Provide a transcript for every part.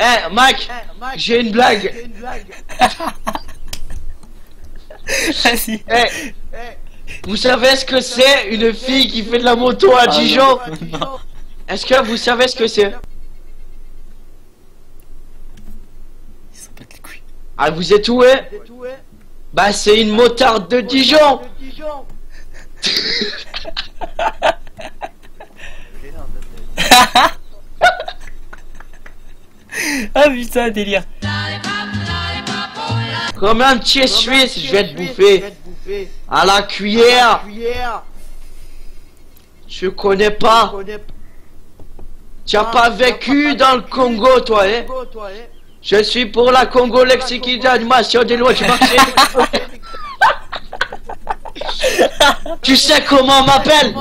Eh, Mike, j'ai une blague. Vas-y. Eh, vous savez ce que c'est une fille qui fait de la moto à Dijon? Non. Est-ce que vous savez ce que c'est? Ils s'en battent les couilles. Ah, vous êtes où, hein? Bah, c'est une motarde de Dijon Ah putain, délire. Comme un petit suisse, je vais te bouffer. À la cuillère Je connais pas? Tu as pas vécu dans le Congo, toi, hein? Je suis pour la Congo Lexique d'animation des lois du marché. tu sais comment on m'appelle?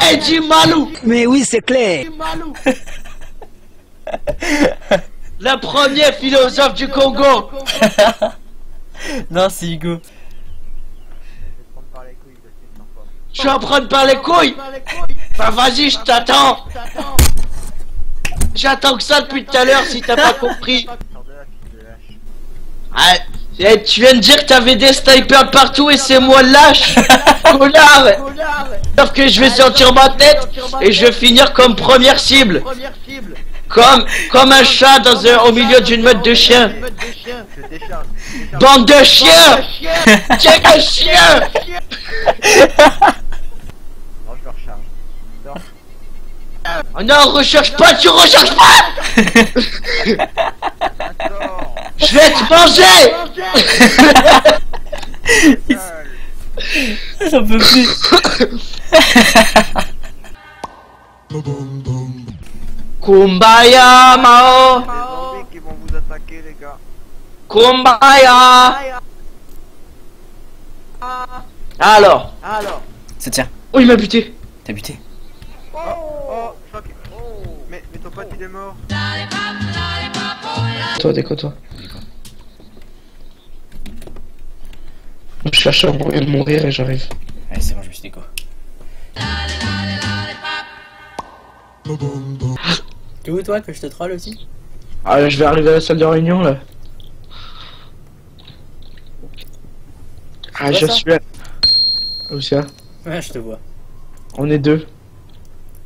Eddie Malou, Mais oui, c'est clair. le premier philosophe du Congo. Non, c'est Hugo. Je suis en train de parler couilles. Bah vas-y, je t'attends. J'attends que ça depuis tout à l'heure si t'as pas compris. Ah, eh, tu viens de dire que t'avais des snipers partout et c'est moi le lâche Connard. Sauf que je vais sortir ma tête et je vais finir comme première cible. Comme, comme un chat dans un, au milieu d'une meute de chiens. Bande de chiens. Tiens que chien. Oh non, recherche pas, tu recherches pas Je vais te manger J'en peux plus. Kumbaya Mao Les zombies qui vont vous attaquer, les gars. Kumbaya Alors Ça tient. Oh il m'a buté T'as buté. Oh, oh, fuck. Mais, mais ton pote il est mort. Toi déco-toi Je cherche un moyen de mourir et j'arrive Allez, c'est bon, je me suis déco. T'es où toi que je te troll aussi? Ah je vais arriver à la salle de réunion là Ah je ça? suis à... Où ça? Ouais, je te vois. On est deux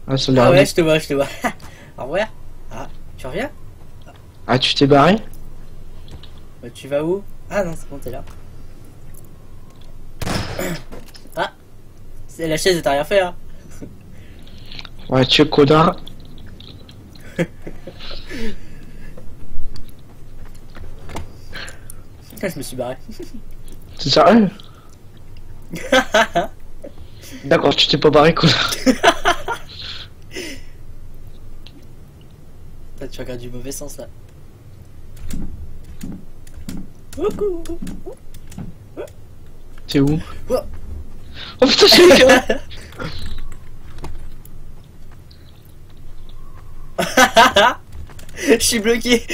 à la salle de Ah ouais, je te vois, je te vois. Au revoir. Ah, tu reviens? Ah tu t'es barré? Bah, Tu vas où? Ah non, c'est bon, t'es là. Ah C'est la chaise, t'as rien fait, hein Ouais tu es connard Je me suis barré. C'est sérieux? D'accord tu t'es pas barré connard tu regardes du mauvais sens là. Coucou. T'es où Oh. Oh putain j'ai. Je suis bloqué.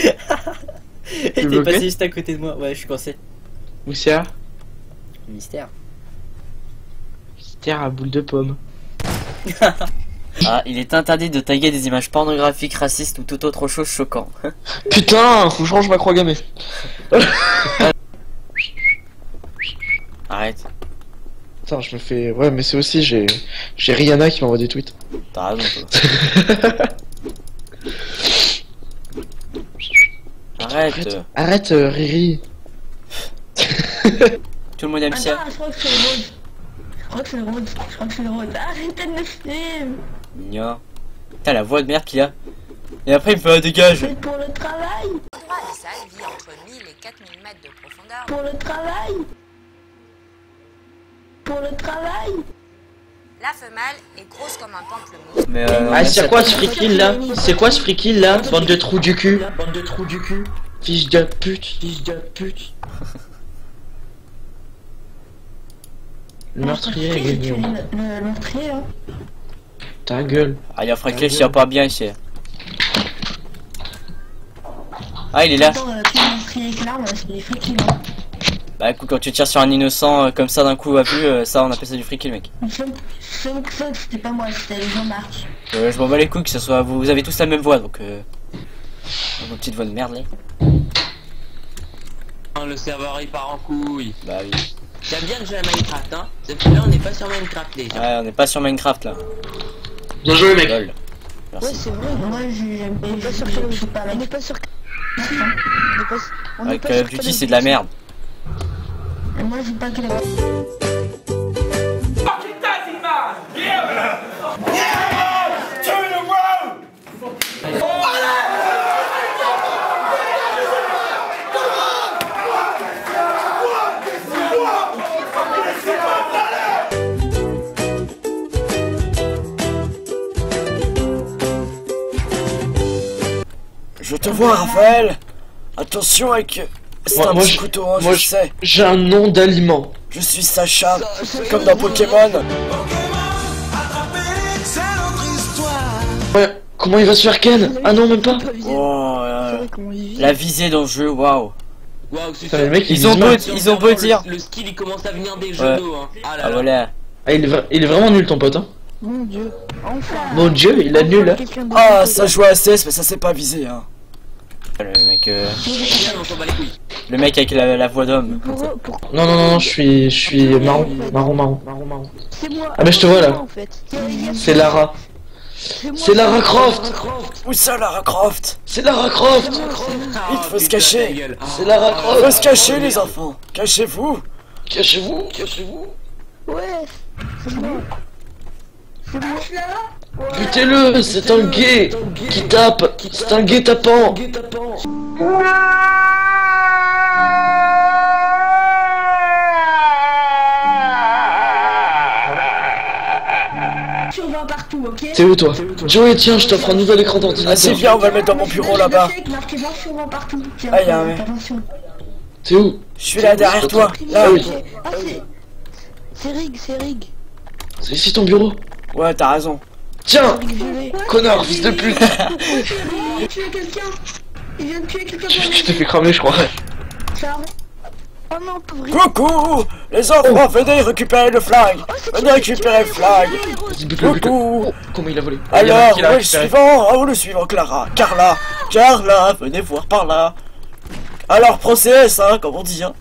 Et t'es passé juste à côté de moi. Ouais, je suis coincé. Où c'est Mystère. Terre à boule de pomme Ah, il est interdit de taguer des images pornographiques, racistes ou toute autre chose choquant. Putain faut que je range ma croix gammée Arrête. Attends je me fais... Ouais mais c'est aussi j'ai... J'ai Rihanna qui m'envoie des tweets T'as raison, toi. Arrête. Arrête euh, Riri Tout le monde aime ça. Je crois que c'est le rôle. Je crois que c'est le rôle. Je crois que c'est le rôle. Arrêtez de me filmer. Mignon. Putain, la voix de merde qu'il a. Et après, il me fait un dégage. C'est pour le travail. droit abyssal vit entre 1000 et 4000 mètres de profondeur. Pour le travail. Pour le travail. La femelle est grosse comme un pamplemousse. Mais euh, Ah c'est quoi ce free kill là C'est quoi ce free kill là Bande de trous du cul Bande de trous du cul Fils de pute Fils de pute Le meurtrier est gagné le, meurtrier. Hein. Ta gueule Ah, il y a Franklin qui va pas bien ici. Ah, il est là. Attends, euh, meurtrier avec l'arme, c'est hein. Bah écoute, quand tu tires sur un innocent euh, comme ça d'un coup à vue, euh, ça on appelle ça du free kill, mec. C'était pas moi, c'était Jean-Marc. Euh, je m'en bats les couilles que ce soit vous, vous avez tous la même voix donc. Euh... Vos petites voix de merde là. Le serveur il part en couille. Bah oui. J'aime bien que j'ai la Minecraft, hein. Sauf que là on n'est pas sur Minecraft, les gens. Ouais, on n'est pas sur Minecraft là. Bien joué, mec. Lol. Ouais, c'est vrai. Moi, j'ai- j'aime On pas sur je- Call je of suis pas On avec. n'est pas sur. On n'est pas. On Ouais, n'est pas Call sur of Duty c'est de la merde. Moi, je pas que la Je te vois Raphaël. Attention avec... C'est Moi- un moi, petit couteau, hein, moi, je je- sais. J'ai un nom d'aliment. Je suis Sacha, comme dans Pokémon. Ouais, comment il va se faire Ken? Ah non, même pas. Oh, euh, la visée dans le jeu, waouh. Waouh, c'est ça. les mecs, Ils ils ont beau, ils ont beau dire. Le, skill il commence à venir des Ouais. genoux, hein. Ah là Ah là. voilà. Ah, il est, il est vraiment nul ton pote, hein. Mon dieu. Enfin. Mon dieu, il est nul. hein. Ah, ça joue à CS, mais ça c'est pas visé, hein. Le mec, euh, Le mec avec la, la voix d'homme. Non, non, non, je suis, je suis marron, marron, marron, marron, marron. C'est moi. Ah, mais je te vois, là. C'est Lara. C'est Lara Croft. Où ça, Lara Croft? C'est Lara Croft. Il faut se cacher. C'est Lara Faut Croft. se cacher, les enfants. Cachez-vous. Cachez-vous, cachez-vous. Ouais. C'est moi. C'est moi. Butez-le, c'est un gay qui tape. C'est un gay tapant. Survent partout, ok T'es où toi Joey, tiens, je t'offre un nouvel écran Vas-y, d'ordinateur. viens, on va le mettre dans mon bureau là-bas. Ah, y a un mec. attention. T'es où Je suis là derrière toi. Là, oui. Ah, c'est. C'est Rig, c'est Rig. C'est ici ton bureau. Ouais, t'as raison. Tiens, connard, fils de pute. Il vient de tuer quelqu'un? Il vient de tuer quelqu'un. Tu tu t'es fait cramer, je crois. Oh non. Coucou Les enfants, venez récupérer le flag Venez récupérer le flag. Coucou Oh, comment il a volé Ah, Alors, où est le suivant Oh, le suivant, Clara Carla Carla, venez voir par là Alors, procès, hein, comme on dit, hein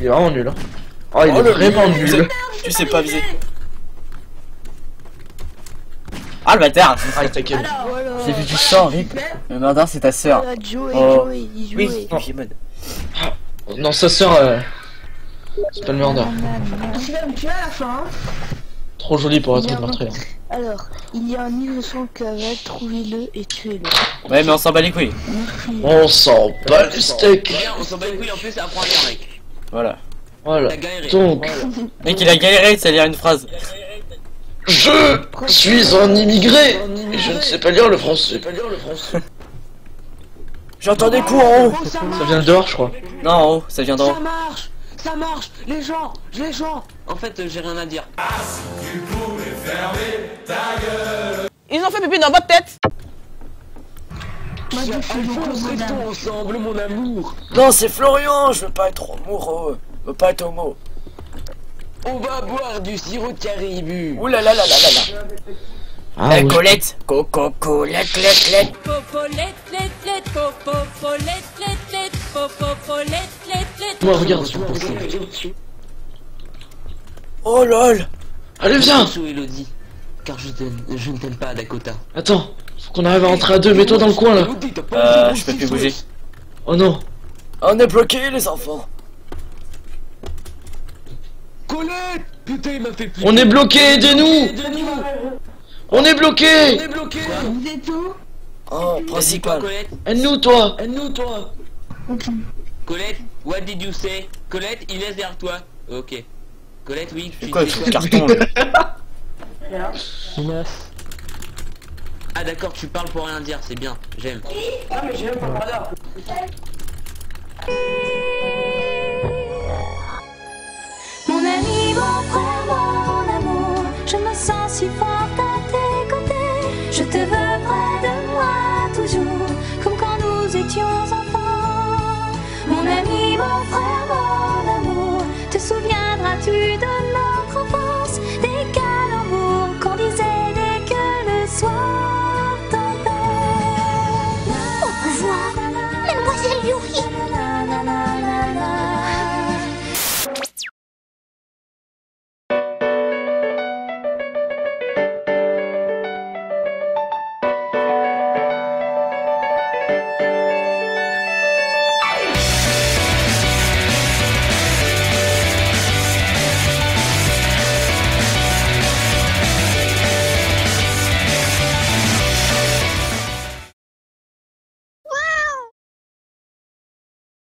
Il est vraiment nul. Hein. Oh, il Oh, est le vraiment nul. nul. Tu sais pas viser. Ah, le bâtard Ah, il. J'ai vu du sang, rip Le Mardin, c'est ta sœur. Oh. Joey, il jouait. Oui, Pokémon. Non, sa sœur, euh, c'est pas le murder. Tu à la fin. hein. Trop joli pour être une meurtrière. Alors, il y a un innocent cavale, trouvez-le et tuez-le. Ouais, mais on s'en bat les couilles. On s'en bat les steaks. On s'en bat les couilles en plus, ça apprend à lire, mec. Voilà. Voilà. Donc, Mec, il a galéré, c'est à lire une phrase. je suis un immigré. Je ne sais pas lire le français. J'entends des coups en haut. Ça vient de dehors, je crois. Non, en haut, ça vient d'en Ça haut. marche Ça marche Les gens Les gens En fait, euh, j'ai rien à dire. Ils ont fait pipi dans votre tête Moi, je suis beaucoup Restons madame. ensemble, mon amour Non, c'est Florian, je veux pas être amoureux. Je veux pas être homo. On va boire du sirop de caribou Ouh là là là là là là. Ah, Eh, ouais. Colette Coco, Colette, lette, lette. Moi, regarde, tu me penses. Oh lol Allez, viens. Sous Elodie, car je, t'aime- je ne t'aime pas, Dakota. Attends, faut qu'on arrive à rentrer à deux. Mets-toi dans le coin, là. Euh, je peux plus bouger. Oh non. On est bloqué les enfants. Colette Putain, il m'a fait flipper. On est bloqué, aidez-nous. On est bloqué. Vous êtes où Oh, principal. Aide-nous, toi. Aide-nous, toi Ok. Colette, what did you say? Colette, il est derrière toi. Ok. Colette, oui. C'est tu quoi ce carton là Ah d'accord, tu parles pour rien dire, c'est bien, j'aime. Mon